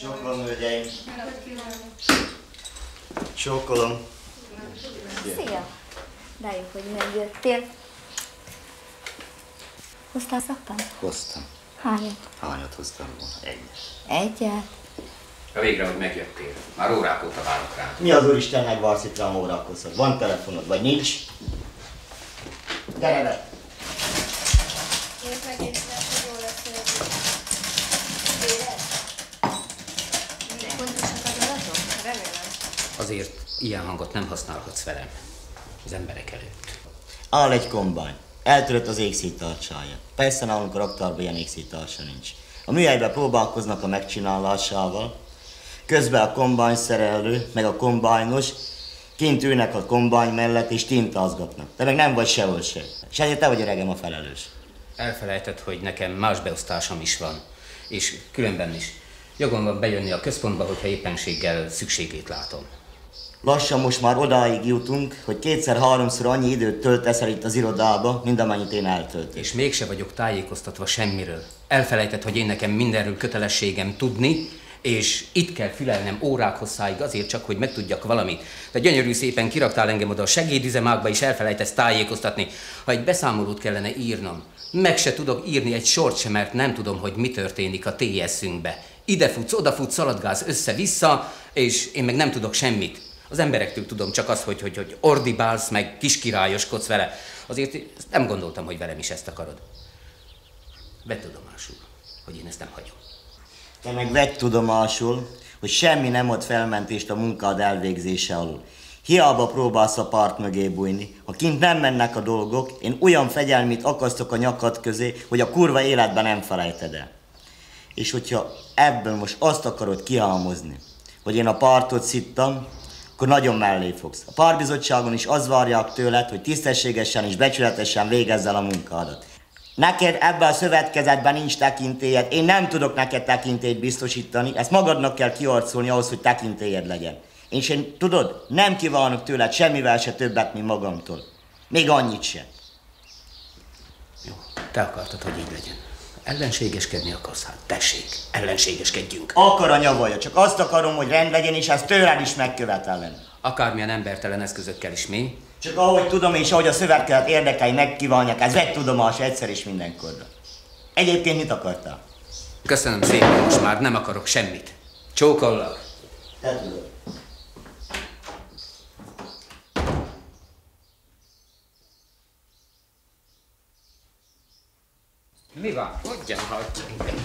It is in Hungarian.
Csókolom, hölgyeim. Csókolom. Szia! De jó, hogy megjöttél. Hoztál szappan? Hoztam. Hányat? Hányat hoztam volna? Egyet. Egyet. Ja, végre, hogy megjöttél. Már órák óta várok rá. Mi az Úristennek varsz itt rám órakozhat? Van telefonod, vagy nincs? Gyere be! Azért ilyen hangot nem használhatsz velem. Az emberek előtt. Áll egy kombány. Eltörött az égszít tartsája. Persze nálunk a raktárban ilyen égszít tartsa nincs. A műhelyben próbálkoznak a megcsinálásával. Közben a kombány szerelő, meg a kombányos kint ülnek a kombány mellett és tintázgatnak. Te meg nem vagy sehol se. Ezért te vagy öregem a felelős. Elfelejtett, hogy nekem más beosztásom is van. És különben is. Jogom van bejönni a központba, hogyha éppenséggel szükségét látom. Lassan most már odáig jutunk, hogy kétszer-háromszor annyi időt töltesz el itt az irodába, mint amennyit én eltöltök. És mégse vagyok tájékoztatva semmiről. Elfelejtett, hogy én nekem mindenről kötelességem tudni, és itt kell fülelnem órák hosszáig azért csak, hogy megtudjak valamit. De gyönyörű szépen kiraktál engem oda a segédüzemákba, és elfelejtesz tájékoztatni. Ha egy beszámolót kellene írnom, meg se tudok írni egy sort sem, mert nem tudom, hogy mi történik a TS-ünkbe. Ide futsz, oda futsz, szaladgálsz össze-vissza, és én meg nem tudok semmit. Az emberektől tudom csak azt, hogy, hogy, hogy ordibálsz, meg kiskirályoskodsz vele. Azért nem gondoltam, hogy velem is ezt akarod. Vedd tudomásul, hogy én ezt nem hagyom. Te meg vedd tudomásul, hogy semmi nem ad felmentést a munkád elvégzése alul. Hiába próbálsz a part mögé bújni. Ha kint nem mennek a dolgok, én olyan fegyelmit akasztok a nyakad közé, hogy a kurva életben nem felejted el. És hogyha ebből most azt akarod kihalmozni, hogy én a partot szittam, akkor nagyon mellé fogsz. A párbizottságon is az várják tőled, hogy tisztességesen és becsületesen végezzel a munkádat. Neked ebben a szövetkezetben nincs tekintélyed, én nem tudok neked tekintélyt biztosítani, ezt magadnak kell kiarcolni ahhoz, hogy tekintélyed legyen. És én tudod, nem kívánok tőled semmivel se többet, mint magamtól. Még annyit se. Jó, te akartad, hogy így legyen. Ellenségeskedni akarsz, hát tessék, ellenségeskedjünk. Akar a nyavaja, csak azt akarom, hogy rend legyen, és ezt tőled is megkövetelem. Akármilyen embertelen eszközökkel is mi, Csak ahogy tudom, és ahogy a szövetkezet érdekei megkívánják, ez vett tudomás egyszer és mindenkorra. Egyébként mit akartál? Köszönöm szépen, most már nem akarok semmit. Csókollak. Te tudod. Mi van? Hogyan hagyja engem?